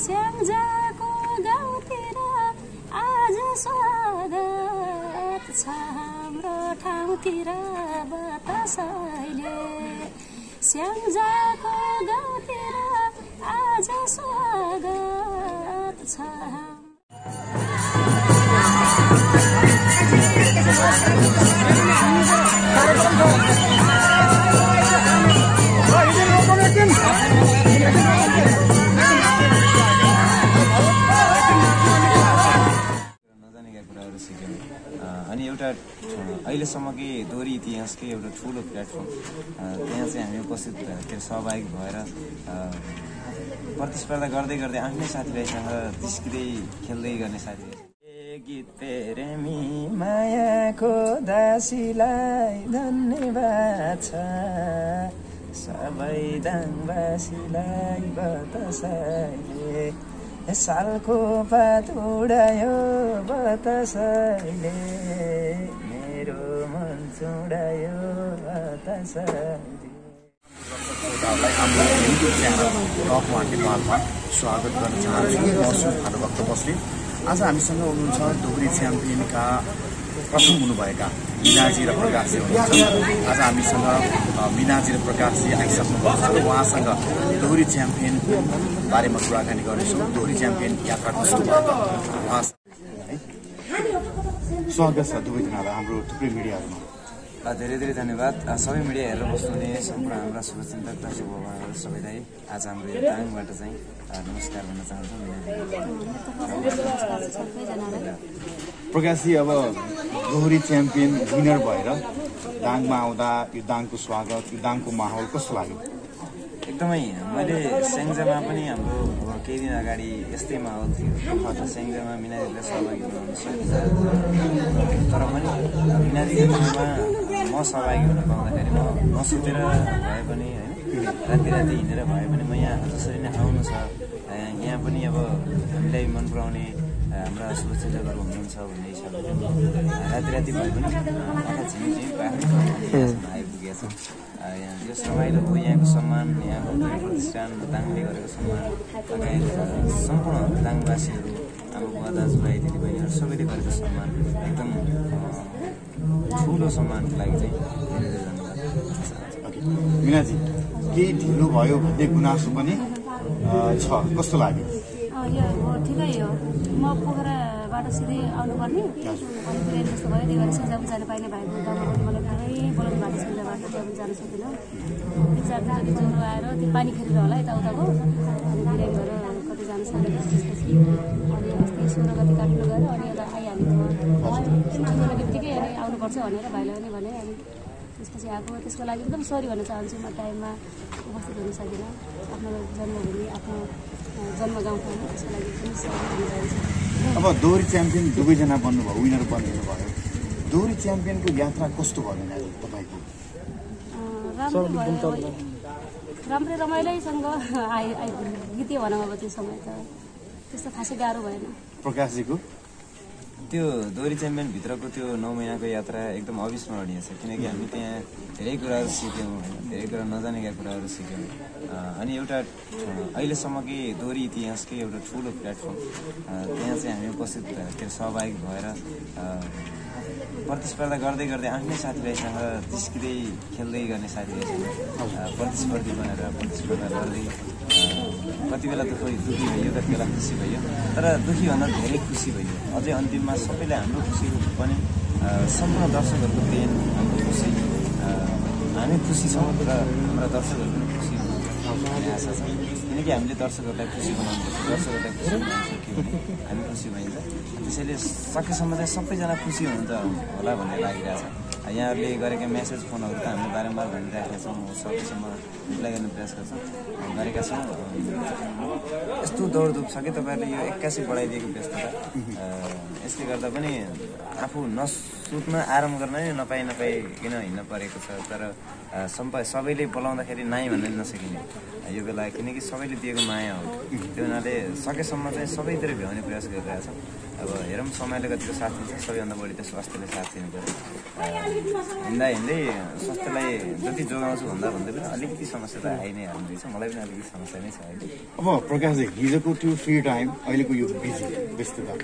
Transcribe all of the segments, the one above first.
स्याङ्जाको गाउँतिर आज स्वागत छ। हाम्रो ठाउँतिर बतासैले स्याङ्जाको गाउँतिर आज स्वागत छ। एउटा ठ- अहिलेसम्मकै दोहोरी इतिहासकै एउटा ठुलो प्लेटफर्म अ, त्यहाँ चाहिँ हामी उपस्थित भएर के अरे सहभागी भएर प्रतिस्पर्धा गर्दै गर्दै आफ्नै साथीभाइसँग जिस्किँदै खेल्दै गर्ने साथीभाइ गीत प्रेमी मायाको दासीलाई धन्यवाद छ। सबै बतासैले। सालको पात उडायो बतासैले मेरो मन चुडायो श्रोताहरूलाई हाम्रो युट्युब च्यानल स्वागत गर्न चाहन्छु। भानुभक्त बस्ने। आज हामीसँग हुनुहुन्छ दोहोरी च्याम्पियनका प्रथम हुनुभएका मिनाजी र प्रकाशजी हुनुहुन्छ। आज हामीसँग मिनाजी र प्रकाशजी आइसक्नु भएको छ। उहाँसँग दोहोरी च्याम्पियनको बारेमा कुराकानी गर्नेछौँ। दोहोरी च्याम्पियन यात्रा कस्तो भयो? उहाँ स्वागत छ दुवैजनालाई हाम्रो थुप्रै मिडियाहरूमा। धेरै धेरै धन्यवाद सबै मिडिया हेरेर बस्नुहुने सम्पूर्ण हाम्रा शुभचिन्तक दाजु बाबाहरू सबैलाई आज हाम्रो यो दाङबाट चाहिँ नमस्कार भन्न चाहन्छौँ प्रकाशजी अब दोहोरी च्याम्पियन विनर भएर दाङमा आउँदा यो दाङको स्वागत यो दाङको माहौल कस्तो लाग्यो एकदमै मैले स्याङ्जामा पनि हाम्रो केही दिन अगाडि यस्तै माहौल थियो स्याङ्जामा मिनाजीले सहभागी हुन सकिन्छ तर पनि ठाउँमा म सहभागी हुन पाउँदाखेरि म नसुतेर भए पनि होइन राति राति हिँडेर भए पनि म यहाँ जसरी नै आउनु छ यहाँ पनि अब हामीलाई मन पराउने हाम्रा शुभचिन्तकहरू हुनुहुन्छ भन्ने हिसाबले राति राति भए पनि आइपुगेको छ। यहाँ यस रमाइलो हो यहाँको सम्मान यहाँको प्रतिष्ठान दाङले गरेको सम्मान सम्पूर्ण दाङवासीहरू अब बुवा दाजुभाइ दिदीबहिनीहरू सबैले गरेको सम्मान एकदम ठुलो सम्मानको लागि चाहिँ मिनाजी केही ढिलो भयो भन्ने गुनासो पनि छ। कस्तो लाग्यो? अँ, यो हो ठिकै हो। म पोखराबाट सिधै आउनुपर्ने। अनि ट्रेन जस्तो भयो त्यही भएर सिन्जाबु जानु पाइने भएको गाउँमा पनि मलाई धेरै बोलाउनु भएको सिन्जाबाट त्यहाँ पनि जानु सकिनँ तिन चार दिन अलिक ज्वरो आएर त्यो पानी खेलेर होला यताउताको। अनि बिरामीहरू कति जानु सकेन त्यसपछि अनि अस्ति सोह्र गति काठमाडौँ गएर अनि यता बित्तिकै अनि आउनुपर्छ भनेर भाइलाई पनि भने अनि त्यसपछि आएको त्यसको लागि एकदम सरी भन्न चाहन्छु म टाइममा उपस्थित हुन सकिनँ आफ्नो जन्मभूमि आफ्नो जन्म गाउँठाउँमा त्यसको लागि एकदम सरी भन्न चाहन्छु अब दोहोरी च्याम्पियन दुवैजना बन्नुभयो विनर बनिदिनु भयो दोहोरी च्याम्पियनको यात्रा कस्तो भयो तपाईँको? राम्रै भयो। अब राम्रै रमाइलोसँग आइ आइ बित्यो भनौँ अब त्यो समय त। त्यस्तो खासै गाह्रो भएन। प्रकाशजीको? त्यो दोहोरी च्याम्पियनभित्रको त्यो नौ महिनाको यात्रा एकदम अविस्मरणीय छ किनकि हामी त्यहाँ धेरै कुराहरू सिक्यौँ होइन। धेरै कुरा नजानेका कुराहरू सिक्यौँ। अनि एउटा अहिलेसम्मकै दोहोरी इतिहासकै एउटा ठुलो प्लेटफर्म। त्यहाँ चाहिँ हामी उपस्थित अरे सहभागी भएर प्रतिस्पर्धा गर्दै गर्दै आफ्नै साथीभाइसँग जिस्किँदै खेल्दै गर्ने साथीभाइसँग प्रतिस्पर्धी बनेर प्रतिस्पर्धा गर्दै कति बेला दुःख दुःखी भइयो कति बेला खुसी भइयो। तर दुःखीभन्दा धेरै खुसी भइयो। अझै अन्तिममा सबैले हाम्रो खुसी पनि सम्पूर्ण दर्शकहरूको प्रेम हाम्रो खुसी हामी खुसी छौँ र हाम्रा दर्शकहरू पनि खुसी आशा छ। किनकि हामीले दर्शकहरूलाई खुसी बनाउनुपर्छ दर्शकहरूलाई खुसी बनाउन भने हामी खुसी भइन्छ। त्यसैले सकेसम्म चाहिँ सबैजना खुसी हुनुहुन्छ होला भन्ने लागिरहेछ। यहाँहरूले गरेका मेसेज फोनहरू त हामीले बारम्बार भनिरहेका छौँ सकेसम्म रिप्लाई गर्ने प्रयास गर्छौँ। गरेका छौँ यस्तो दौडधुप छ कि तपाईँहरूले यो एक्कासी बढाइदिएको व्यस्तता यसले गर्दा पनि आफू नसुत्न आराम गर्न नै नपाइ नपाइकन हिँड्न परेको छ तर सम्प सबैले बोलाउँदाखेरि नाइ भन्नै नसकिने। यो बेला किनकि सबैले दिएको माया हो। त्यो हुनाले सकेसम्म चाहिँ सबैतिर भ्याउने प्रयास गरिरहेछ अब हेरौँ समयले कतिको साथ दिन्छ सबैभन्दा बढी त स्वास्थ्यले साथ दिनु पऱ्यो हिँड्दा हिँड्दै स्वास्थ्यलाई जति जोगाउँछु भन्दा भन्दै पनि अलिकति समस्या त आइ नै हाल्दैछ। मलाई पनि अलिकति समस्या नै छ अहिले अब प्रकाशजी हिजोको त्यो फ्री टाइम अहिलेको यो बिजी व्यस्तता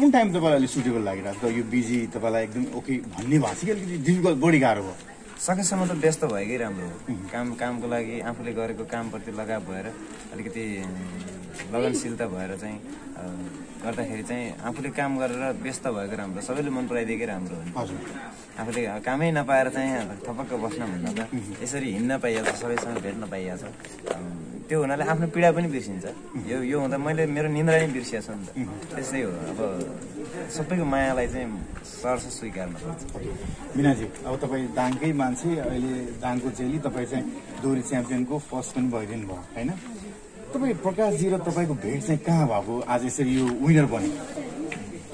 कुन टाइम तपाईँलाई अलिक सुटेबल लागिरहेको छ? यो बिजी तपाईँलाई एकदम ओके भन्ने भएको छ कि अलिकति डिफिकल्ट बढी गाह्रो भयो। सकेसम्म त व्यस्त भएकै राम्रो हो। काम कामको लागि आफूले गरेको कामप्रति लगाव भएर अलिकति लगनशीलता भएर चाहिँ गर्दाखेरि चाहिँ आफूले काम गरेर व्यस्त भएको राम्रो सबैले मन पराइदिएकै राम्रो हो आफूले कामै नपाएर चाहिँ थपक्क बस्न भन्दा त यसरी हिँड्न पाइहाल्छ सबैसँग भेट्न पाइहाल्छ। त्यो हुनाले आफ्नो पीडा पनि बिर्सिन्छ। यो यो हुँदा मैले मेरो निन्द्रा नै बिर्सिएको छु नि त। त्यस्तै हो। अब सबैको मायालाई चाहिँ सर्छ स्वीकार्न पर्छ मिनाजी अब तपाईँ दाङकै मान्छे अहिले दाङको चेली तपाईँ चाहिँ दोहोरी च्याम्पियनको फर्स्ट पनि भइदिनु भयो होइन? तपाईँ प्रकाशजी र तपाईँको भेट चाहिँ कहाँ भएको? आज यसरी यो विनर बन्यो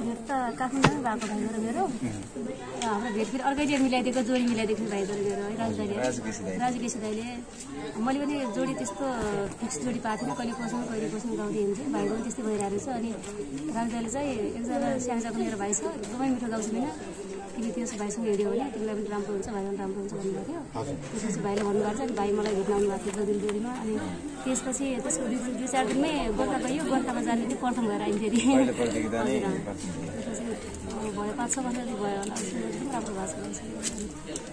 भेट त काठमाडौँमै भएको भाइ मेरो। र हाम्रो भेट फेरि अर्कै मिलाइदिएको जोडी मिलाइदिएको भाइ मेरो है राजु दाइले राजु केसी दाइ। राजु केसी दाइले मैले पनि जोडी त्यस्तो फिक्स जोडी पाएको थिइनँ कहिले कोसँग कहिले कोसँग गाउँदै हिँड्छु भाइको पनि त्यस्तै भइरहेको रहेछ अनि राजु दाइले चाहिँ एकजना स्याङ्जाको मेरो भाइ छ। एकदमै मिठो गाउँछु होइन? तिमी त्यस भाइसँग हिँड्यो भने तिमीलाई पनि राम्रो हुन्छ भाइ पनि राम्रो हुन्छ भन्नुभएको थियो। त्यसपछि भाइले भन्नुभएको छ अनि भाइ मलाई भेट्न आउनुभएको थियो जोडी जोडीमा अनि त्यसपछि त्यसको दुई दुई चार दिनमै गोर्खा गयो गोर्खामा जाने थियो प्रथम भएर आइन् फेरि पहिलोपल्टदेखि त नै हजुर, अँ। प्रथम थियो। त्यसपछि अब भयो पाँच छ वर्ष जति भयो होला अब सुन्नु पनि राम्रो भएको छ।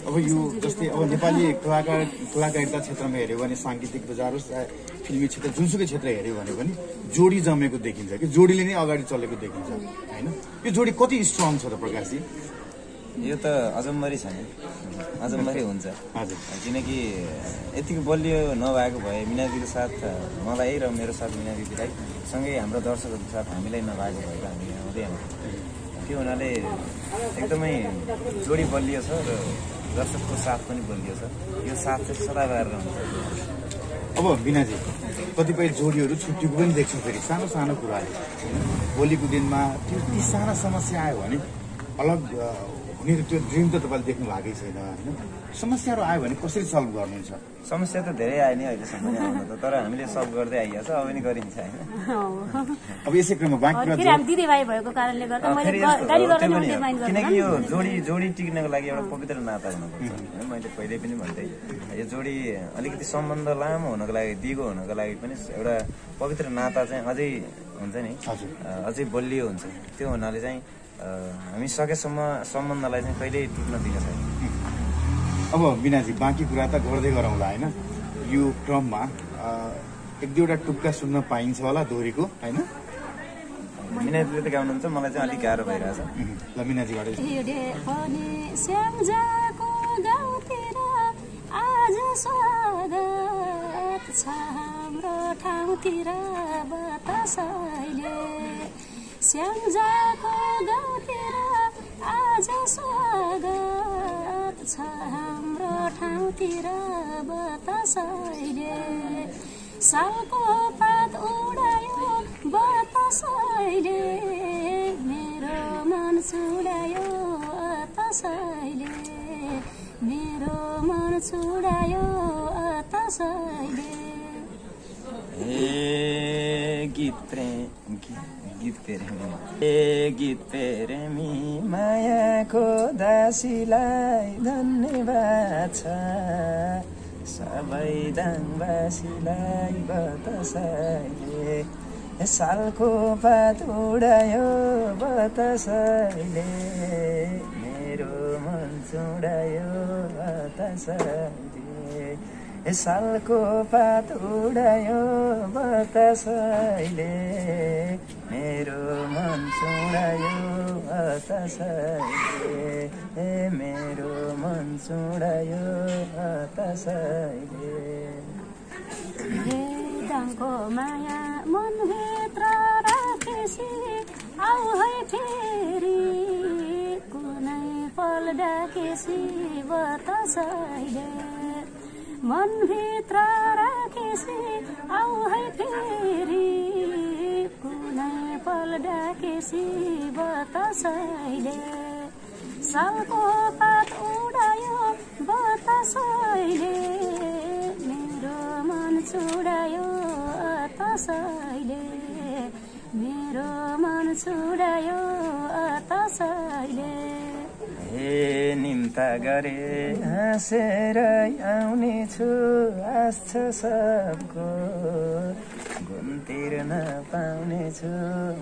अब यो जस्तै अब नेपाली कलाकार कलाकारिता क्षेत्रमा हेऱ्यो भने साङ्गीतिक बजार होस् चाहे फिल्मी क्षेत्र जुनसुकै क्षेत्र हेऱ्यो भने पनि जोडी जमेको देखिन्छ कि जोडीले नै अगाडि चलेको देखिन्छ होइन? यो जोडी कति स्ट्रङ छ त प्रकाशजी? यो त अजम्मरी छ नि। अजम्मरी हुन्छ। हजुर। किनकि यतिको बलियो नभएको भए मिना दिदीको साथ मलाई र मेरो साथ मिना दिदीलाई सँगै हाम्रो दर्शकहरूको साथ हामीलाई नभएको भए त हामी आउँदै आउँथ्यौँ त्यो हुनाले एकदमै जोडी बलियो छ र दर्शकको साथ पनि बलियो छ। यो साथ चाहिँ सदाबहार रहन्छ। अब बिनाजी कतिपय जोडीहरू छुट्टीको पनि देख्छौँ फेरि। सानो सानो कुराहरू भोलिको दिनमा त्यो साना समस्या आयो भने अलग हुने त्यो ड्रिम त तपाईँले देख्नु लागेकै छैन होइन? समस्याहरू आयो भने कसरी सल्भ गर्नुहुन्छ? समस्या त धेरै आयो नि अहिलेसम्म नै आउनु त तर हामीले सल्भ गर्दै आइहाल्छ अब पनि गरिन्छ होइन? अब यसै क्रममा बाँकी भएको कारणले गर्दा किनकि यो जोडी जोडी टिक्नको लागि एउटा पवित्र नाता हुनुपर्छ होइन? मैले पहिले पनि भन्थेँ यो जोडी अलिकति सम्बन्ध लामो हुनको लागि दिगो हुनको लागि पनि एउटा पवित्र नाता चाहिँ अझै हुन्छ नि। अझै बलियो हुन्छ। त्यो हुनाले चाहिँ हामी सकेसम्म सम्बन्धलाई चाहिँ कहिल्यै टुट्न दिन छैन। अब बिनाजी बाँकी कुरा त गर्दै गरौँला होइन? यो क्रममा अ, एक दुईवटा टुक्का सुन्न पाइन्छ होला दोहोरीको होइन? मिनाजीले त गाउनुहुन्छ मलाई चाहिँ अलिक गाह्रो भइरहेछ। ल मिनाजीबाट आज स्वागत छ हाम्रो ठाउँतिर बतासैले स्याङ्जाको गाउँतिर आज स्वागत छ हाम्रो ठाउँतिर बतासैले सालको पात उडायो बतासैले मेरो मन चुडायो तसैले मेरो मन चुडायो तसैले ए गीत प्रेम गीत- गीत प्रेमी ए गीत प्रेमी मायाको दासीलाई धन्यवाद छ। सबै दाङवासीलाई बतासैले सालको पात उडायो बतासैले मेरो मन चुडायो बतासैले सालको पात उडायो बतासैले मेरो मन चुडायो बतासैले ए मेरो मन चुडायो बतासैले दाङको माया मनभित्र राखेसी आऊ है फेरि कुनै पल डाकेसी बतासैले मनभित्र राखेसी आऊ है फेरि कुनै पल डाकेसी बतासैले। सालको पात उडायो बतासैले। मेरो मन चुडायो तसैले मेरो मन चुडायो तसैले हे निम्ता गरे हाँसेर आउने छु आछ सबको घुमतिर नपाउने छु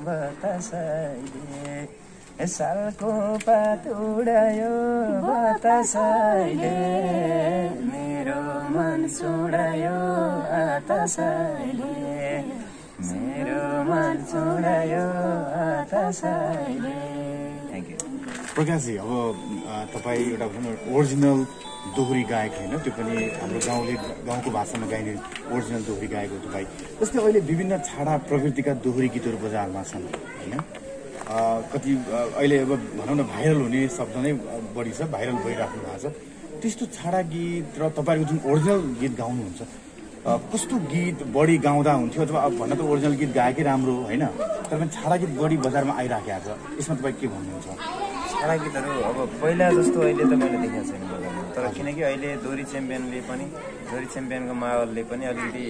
बतासैले सालको पात उडायो बतासैले मेरो मन छुडायो आतासैले मेरो मन छुडायो यू प्रकाशजी अब तपाईँ एउटा भनौँ ओरिजिनल दोहोरी गायक होइन त्यो पनि हाम्रो गाउँले गाउँको भाषामा गाइने ओरिजिनल दोहोरी गायक हो तपाईँ। जस्तै अहिले विभिन्न छाडा प्रकृतिका दोहोरी गीतहरू बजारमा छन् होइन? कति अहिले अब भनौँ न भाइरल हुने शब्द नै बढी छ भाइरल भइराख्नु भएको छ। त्यस्तो छाडा गीत र तपाईँहरूको जुन ओरिजिनल गीत गाउनुहुन्छ कस्तो गीत बढी गाउँदा हुन्थ्यो अथवा अब भन्न त ओरिजिनल गीत गाएकै राम्रो होइन तर पनि छाडा गीत बढी बजारमा आइराखेको छ। यसमा तपाईँ के भन्नुहुन्छ? छाडा गीतहरू अब पहिला जस्तो अहिले त मैले देखेको छैन तर किनकि अहिले दोरी च्याम्पियनले पनि दोरी च्याम्पियनको माहौलले पनि अलिकति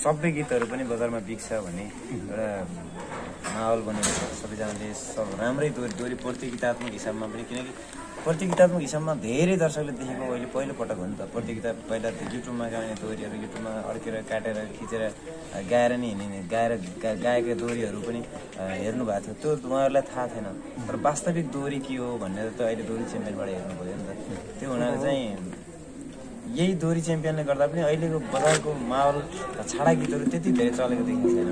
सबै गीतहरू पनि बजारमा बिग्छ भन्ने एउटा माहौल बनेको छ। सबैजनाले सब राम्रै दोरी दोरी प्रतियोगितात्मक हिसाबमा पनि किनकि प्रतियोगितात्मक हिसाबमा धेरै दर्शकले देखेको अहिले पहिलोपटक हो नि त। प्रतियोगिता पहिला त्यो युट्युबमा गाउने दोरीहरू युट्युबमा अड्केर काटेर खिचेर गाएर नि हिँड्ने गाएर गाएका दोरीहरू पनि हेर्नु भएको थियो। त्यो उहाँहरूलाई थाहा थिएन। तर वास्तविक दोरी के हो भनेर त अहिले दोरी च्याम्पियनबाट हेर्नु पऱ्यो नि त। त्यो हुनाले चाहिँ यही दोरी च्याम्पियनले गर्दा पनि अहिलेको बजारको माहौल छाडा गीतहरू त्यति धेरै चलेको देखेको छैन।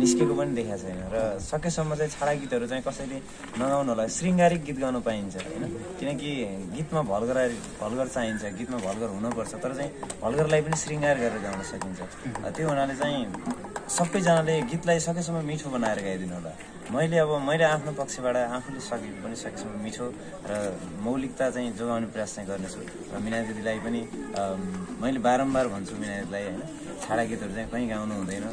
निस्केको पनि देखाएको छैन। र सकेसम्म चाहिँ छाडा गीतहरू चाहिँ कसैले नगाउनु होला। श्रृङ्गारिक गीत गाउनु पाइन्छ होइन? किनकि गीतमा भलगर भलगर चाहिन्छ गीतमा भलगर हुनुपर्छ तर चाहिँ भलगरलाई पनि श्रृङ्गार गरेर गाउन सकिन्छ। त्यो हुनाले चाहिँ सबैजनाले गीतलाई सकेसम्म मिठो बनाएर गाइदिनु होला। मैले अब मैले आफ्नो पक्षबाट आफूले सके पनि सकेसम्म मिठो र मौलिकता चाहिँ जोगाउने प्रयास चाहिँ गर्नेछु। र मिना दिदीलाई पनि मैले बारम्बार भन्छु मिना दिदीलाई होइन? छाडा गीतहरू चाहिँ कहीँ गाउनु हुँदैन।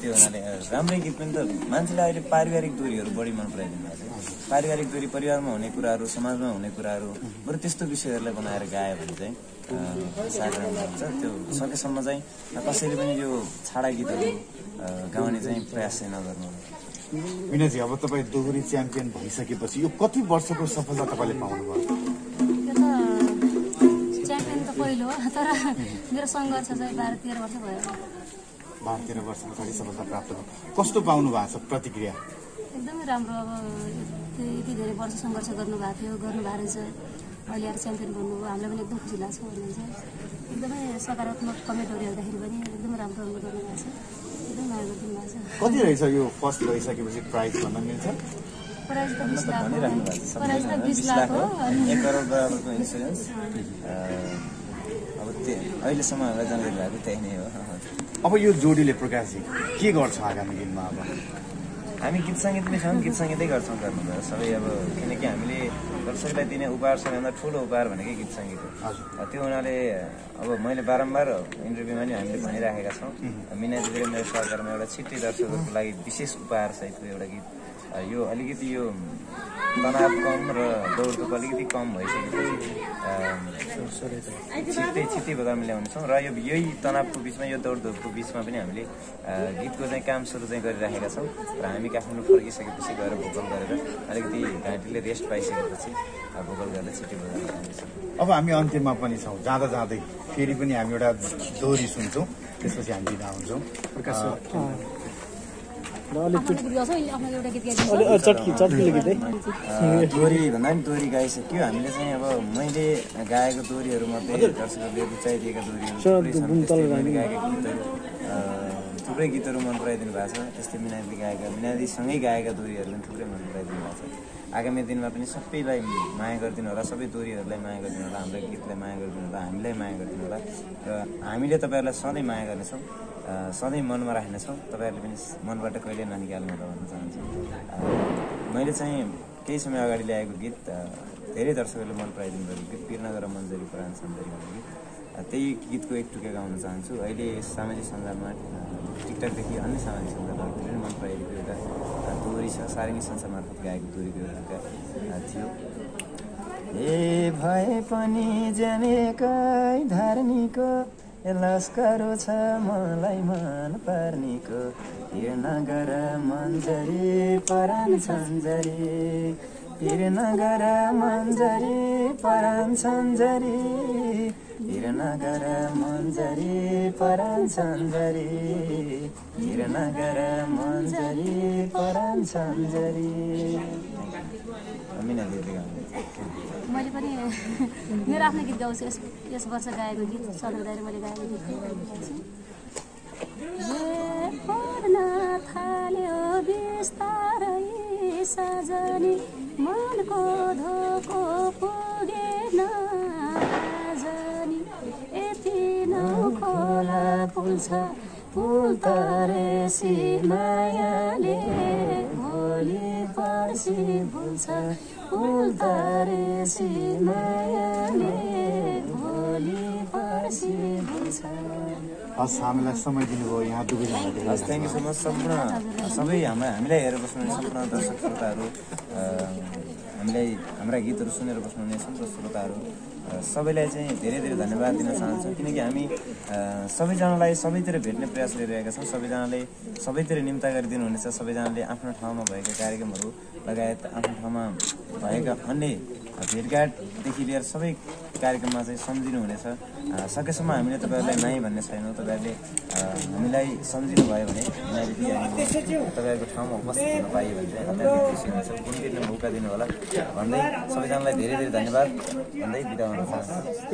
त्यो हुनाले राम्रै गीत पनि त मान्छेले अहिले पारिवारिक दोरीहरू बढी मन पराइदिनु भएको छ। पारिवारिक दोरी परिवारमा हुने कुराहरू समाजमा हुने कुराहरू बरु त्यस्तो विषयहरूलाई बनाएर गायो भने चाहिँ राम्रो हुन्छ। त्यो सकेसम्म चाहिँ कसैले पनि यो छाडा गीतहरू गाउने चाहिँ प्रयास चाहिँ नगर्नु विनयजी अब तपाईँ दोहोरी च्याम्पियन भइसकेपछि यो कति वर्षको सफलता तपाईँले पाउनुभयो? पहिलो। हो तर मेरो सङ्घर्ष चाहिँ बाह्र तेह्र वर्ष भयो। बाह्र तेह्र वर्ष पछाडि सफलता प्राप्त भयो। कस्तो पाउनु भएको छ प्रतिक्रिया? एकदमै राम्रो अब त्यो यति धेरै वर्ष सङ्घर्ष गर्नुभएको थियो गर्नुभएको रहेछ। अहिले आएर च्याम्पियन भन्नुभयो हामीलाई पनि एकदम खुसी लाग्छ भन्नुहुन्छ। एकदमै सकारात्मक कमेन्टहरू हेर्दाखेरि पनि एकदमै राम्रो राम्रो गर्नुभएको छ। एकदमै माया गरिदिनु भएको छ। कति रहेछ यो फर्स्ट भइसकेपछि प्राइज भन्न मिल्छ? प्राइज त बिस लाख प्राइज त बिस लाख हो। अनि अब त्यो अहिलेसम्म हामीलाई जानकारी भएको त्यही नै हो। अब यो जोडीले प्रकाशजी के गर्छ आगामी दिनमा अब? हामी गीत सङ्गीतमै छौँ गीत सङ्गीतै गर्छौँ गर्नु त सबै अब किनकि हामीले दर्शकलाई दिने उपहार सबैभन्दा ठुलो उपहार भनेकै गीत सङ्गीत हो। त्यो हुनाले अब मैले बारम्बार इन्टरभ्यूमा नि हामीले भनिराखेका छौँ। मिना दिदीले मेरो सरकारमा एउटा छिट्टी दर्शकहरूको लागि विशेष उपहार सहितको एउटा गीत यो अलिकति यो तनाव कम र दौडधुप अलिकति कम भइसकेपछि छिट्टै छिट्टै बजारमा ल्याउँछौँ र यो यही तनावको बिचमा यो दौडधुपको बिचमा पनि हामीले गीतको चाहिँ काम सुरु चाहिँ गरिराखेका छौँ र हामी काठमाडौँ फर्किसकेपछि गएर भोकल गरेर अलिकति घाँटीले रेस्ट पाइसकेपछि भोकल गरेर छिट्टै जानेछौँ अब हामी अन्त्यमा पनि छौँ। जाँदा जाँदै फेरि पनि हामी एउटा दोहोरी सुन्छौँ त्यसपछि हामी बिदा हुन्छौँ। दोरी भन्दा पनि दोरी गाइसक्यो हामीले चाहिँ अब मैले गाएको दोरीहरू मध्ये दर्शकहरूले रुचाइदिएका मैले गाएका गीतहरू थुप्रै गीतहरू मन पराइदिनु भएको छ। त्यस्तै मिनादीले गाएका मिनादीसँगै गाएका दोरीहरू पनि थुप्रै मन पराइदिनु भएको छ। आगामी दिनमा पनि सबैलाई माया गरिदिनु होला सबै दोरीहरूलाई माया गरिदिनु होला हाम्रो गीतलाई माया गरिदिनु होला हामीलाई माया गरिदिनु होला। र हामीले तपाईँहरूलाई सधैँ माया गर्नेछौँ। सधैँ मनमा राख्नेछौँ तपाईँहरूले पनि मनबाट कहिले ननिकाल्नु होला भन्न चाहन्छु। मैले चाहिँ केही समय अगाडि ल्याएको गीत धेरै दर्शकहरूले मन पराइदिनु भएको गीत पिर्नगर मन्जरी पुराण सन्दरी भन्ने गीत। त्यही गीतको एक टुक्का गाउन चाहन्छु। अहिले सामाजिक सञ्जालमा टिकटकदेखि अन्य सामाजिक सञ्जालमा धेरै मन पराएको एउटा दोहोरी छ। सारङ्गी संसार मार्फत गाएको दोहोरीको एउटा थियो। ए भए पनि जानेकै धार्नीको लस्करो छ मलाई मन पर्नेको पिर नगर मन्जरी परान सन्जरी पिर नगर मन्जरी परान सन्जरी हिर नगर मन्जरी परान सन्जरी हिर नगर मन्जरी परान सन्जरी मैले पनि मेरो आफ्नो गीत गाउँछु। यस यस वर्ष गाएको गीत दाइले मैले गाएको गीत थाल्यो बिस्तारै सजनी मनको धोको पुगेन यति नौ खोला पुल्छ पुल तरेसी मायाले मायाले भोलि हस् हामीलाई समय दिनुभयो यहाँ दुवैजनालाई धेरै हस् थ्याङ्क यू सो मच सम्पूर्ण सबै हाम्रा हामीलाई हेरेर बस्नुहुने सम्पूर्ण दर्शक श्रोताहरू हामीलाई हाम्रा गीतहरू सुनेर बस्नुहुने सम्पूर्ण श्रोताहरू। सबैलाई चाहिँ धेरै धेरै धन्यवाद दिन चाहन्छौँ। किनकि हामी सबैजनालाई सबैतिर भेट्ने प्रयास गरिरहेका छौँ। सबैजनाले सबैतिर निम्ता गरिदिनुहुनेछ। सबैजनाले आफ्नो ठाउँमा भएका कार्यक्रमहरू लगायत आफ्नो ठाउँमा भएका अन्य भेटघाटदेखि लिएर सबै कार्यक्रममा चाहिँ सम्झिनु हुनेछ अ, सकेसम्म हामीले तपाईँहरूलाई नाइ भन्ने छैनौँ। तपाईँहरूले हामीलाई सम्झिनु भयो भने तपाईँहरूको ठाउँमा उपस्थित हुन पाइयो भने चाहिँ खुसी हुन्छ। दिन मौका दिनु होला भन्दै सबैजनालाई धेरै धेरै धन्यवाद। भन्दै बिदा हुन चाहन्छु।